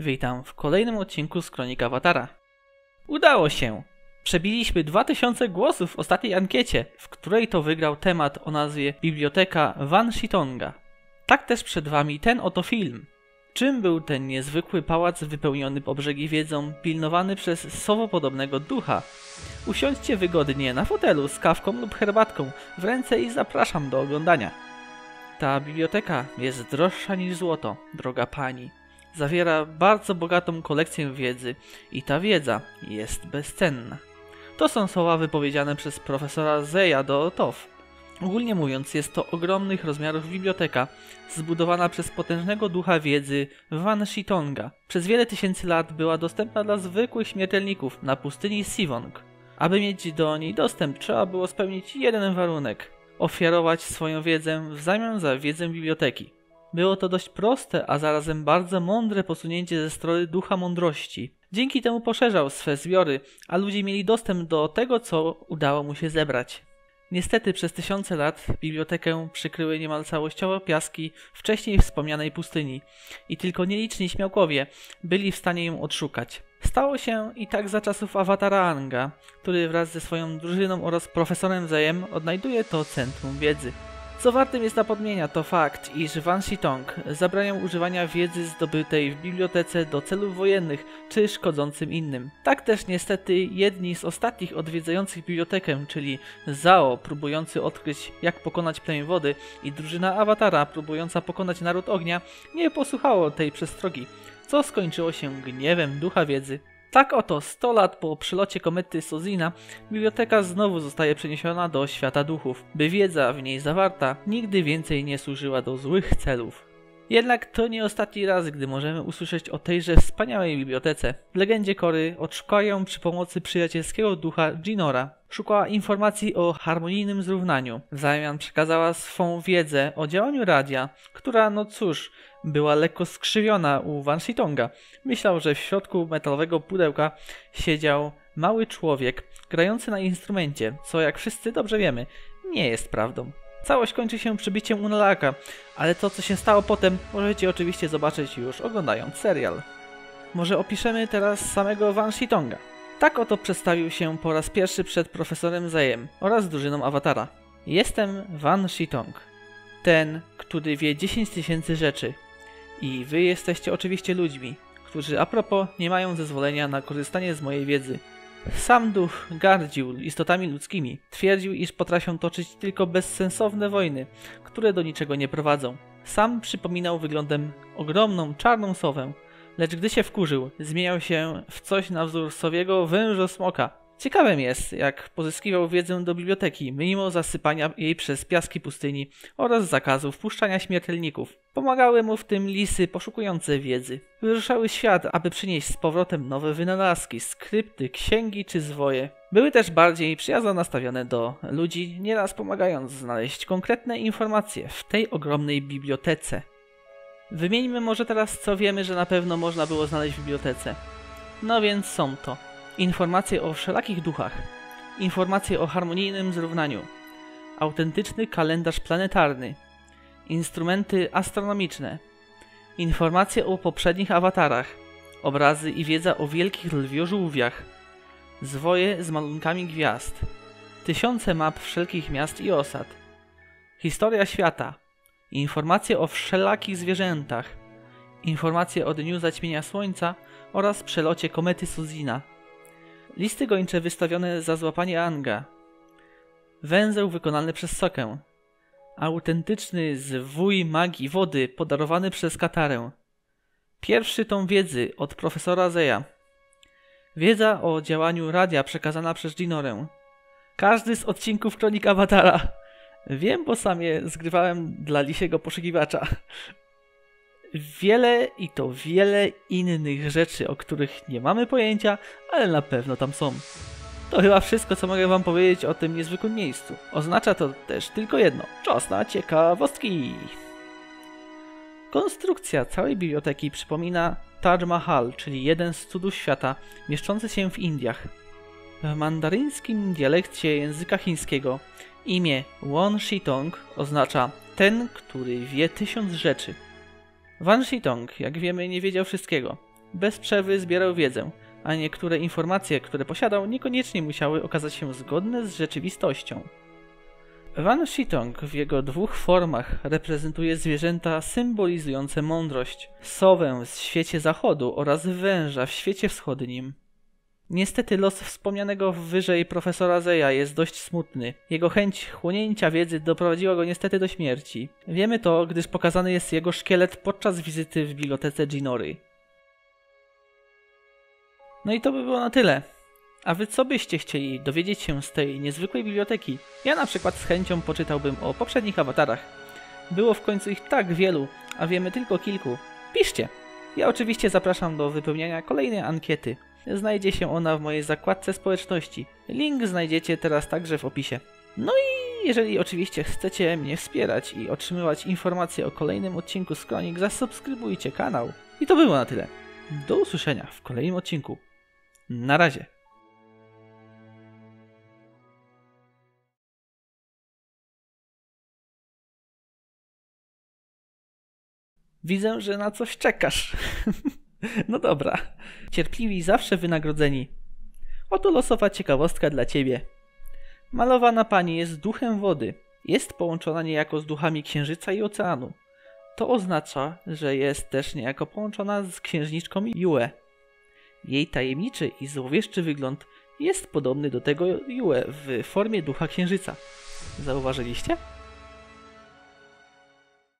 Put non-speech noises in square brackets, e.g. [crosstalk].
Witam w kolejnym odcinku z Kronika Awatara. Udało się! Przebiliśmy 2000 głosów w ostatniej ankiecie, w której to wygrał temat o nazwie Biblioteka Van Shitonga. Tak też przed wami ten oto film. Czym był ten niezwykły pałac wypełniony po brzegi wiedzą, pilnowany przez sowopodobnego ducha? Usiądźcie wygodnie na fotelu z kawką lub herbatką w ręce i zapraszam do oglądania. Ta biblioteka jest droższa niż złoto, droga pani. Zawiera bardzo bogatą kolekcję wiedzy i ta wiedza jest bezcenna. To są słowa wypowiedziane przez profesora Zeja do Tof. Ogólnie mówiąc, jest to ogromnych rozmiarów biblioteka, zbudowana przez potężnego ducha wiedzy Van Shitonga. Przez wiele tysięcy lat była dostępna dla zwykłych śmiertelników na pustyni Sivong. Aby mieć do niej dostęp, trzeba było spełnić jeden warunek ofiarować swoją wiedzę w zamian za wiedzę biblioteki. Było to dość proste, a zarazem bardzo mądre posunięcie ze strony ducha mądrości. Dzięki temu poszerzał swe zbiory, a ludzie mieli dostęp do tego, co udało mu się zebrać. Niestety przez tysiące lat bibliotekę przykryły niemal całościowo piaski wcześniej wspomnianej pustyni i tylko nieliczni śmiałkowie byli w stanie ją odszukać. Stało się i tak za czasów awatara Anga, który wraz ze swoją drużyną oraz profesorem Zejem odnajduje to centrum wiedzy. Co wartym jest napomnienia to fakt, iż Van Shitong zabraniał używania wiedzy zdobytej w bibliotece do celów wojennych czy szkodzącym innym. Tak też niestety jedni z ostatnich odwiedzających bibliotekę, czyli Zao próbujący odkryć jak pokonać plemię wody i drużyna Awatara próbująca pokonać naród ognia, nie posłuchało tej przestrogi, co skończyło się gniewem ducha wiedzy. Tak oto 100 lat po przylocie komety Sozina, biblioteka znowu zostaje przeniesiona do świata duchów, by wiedza w niej zawarta nigdy więcej nie służyła do złych celów. Jednak to nie ostatni raz, gdy możemy usłyszeć o tejże wspaniałej bibliotece. W legendzie Kory odszukają przy pomocy przyjacielskiego ducha Ginora. Szukała informacji o harmonijnym zrównaniu. W zamian przekazała swą wiedzę o działaniu radia, która, no cóż, była lekko skrzywiona u Van Shitonga. Myślał, że w środku metalowego pudełka siedział mały człowiek grający na instrumencie, co jak wszyscy dobrze wiemy, nie jest prawdą. Całość kończy się przybiciem Unalaka, ale to co się stało potem możecie oczywiście zobaczyć już oglądając serial. Może opiszemy teraz samego Van Shitonga. Tak oto przedstawił się po raz pierwszy przed profesorem Zajem oraz drużyną Awatara. Jestem Van Shitong. Ten, który wie 10 tysięcy rzeczy. I wy jesteście oczywiście ludźmi, którzy a propos nie mają zezwolenia na korzystanie z mojej wiedzy. Sam duch gardził istotami ludzkimi. Twierdził, iż potrafią toczyć tylko bezsensowne wojny, które do niczego nie prowadzą. Sam przypominał wyglądem ogromną, czarną sowę, lecz gdy się wkurzył, zmieniał się w coś na wzór sowiego wężosmoka. Ciekawym jest, jak pozyskiwał wiedzę do biblioteki, mimo zasypania jej przez piaski pustyni oraz zakazu wpuszczania śmiertelników. Pomagały mu w tym lisy poszukujące wiedzy. Wyruszały świat, aby przynieść z powrotem nowe wynalazki, skrypty, księgi czy zwoje. Były też bardziej przyjazno nastawione do ludzi, nieraz pomagając znaleźć konkretne informacje w tej ogromnej bibliotece. Wymieńmy może teraz, co wiemy, że na pewno można było znaleźć w bibliotece. No więc są to informacje o wszelakich duchach, informacje o harmonijnym zrównaniu, autentyczny kalendarz planetarny, instrumenty astronomiczne, informacje o poprzednich awatarach, obrazy i wiedza o wielkich lwiożółwiach, zwoje z malunkami gwiazd, tysiące map wszelkich miast i osad, historia świata, informacje o wszelakich zwierzętach, informacje o dniu zaćmienia słońca oraz przelocie komety Suzina, listy gończe wystawione za złapanie Anga, węzeł wykonany przez Sokę, autentyczny zwój magii wody podarowany przez Katarę, pierwszy tom wiedzy od profesora Zeja, wiedza o działaniu radia przekazana przez Ginorę, każdy z odcinków Kronik Avatara. Wiem, bo sam je zgrywałem dla lisiego poszukiwacza. Wiele i to wiele innych rzeczy, o których nie mamy pojęcia, ale na pewno tam są. To chyba wszystko, co mogę wam powiedzieć o tym niezwykłym miejscu. Oznacza to też tylko jedno. Czas na ciekawostki! Konstrukcja całej biblioteki przypomina Taj Mahal, czyli jeden z cudów świata, mieszczący się w Indiach. W mandaryńskim dialekcie języka chińskiego imię Won Shitong oznacza ten, który wie tysiąc rzeczy. Wan Shitong, jak wiemy, nie wiedział wszystkiego. Bez przerwy zbierał wiedzę, a niektóre informacje, które posiadał, niekoniecznie musiały okazać się zgodne z rzeczywistością. Van Shitong w jego dwóch formach reprezentuje zwierzęta symbolizujące mądrość, sowę w świecie zachodu oraz węża w świecie wschodnim. Niestety los wspomnianego wyżej profesora Zeja jest dość smutny. Jego chęć chłonięcia wiedzy doprowadziła go niestety do śmierci. Wiemy to, gdyż pokazany jest jego szkielet podczas wizyty w bibliotece Ginory. No i to by było na tyle. A wy co byście chcieli dowiedzieć się z tej niezwykłej biblioteki? Ja na przykład z chęcią poczytałbym o poprzednich awatarach. Było w końcu ich tak wielu, a wiemy tylko kilku. Piszcie! Ja oczywiście zapraszam do wypełniania kolejnej ankiety. Znajdzie się ona w mojej zakładce społeczności. Link znajdziecie teraz także w opisie. No i jeżeli oczywiście chcecie mnie wspierać i otrzymywać informacje o kolejnym odcinku z Kronik, zasubskrybujcie kanał. I to było na tyle. Do usłyszenia w kolejnym odcinku. Na razie. Widzę, że na coś czekasz. [laughs] no dobra. Cierpliwi zawsze wynagrodzeni. Oto losowa ciekawostka dla ciebie. Malowana pani jest duchem wody. Jest połączona niejako z duchami księżyca i oceanu. To oznacza, że jest też niejako połączona z księżniczką Yue. Jej tajemniczy i złowieszczy wygląd jest podobny do tego Yue w formie ducha księżyca. Zauważyliście?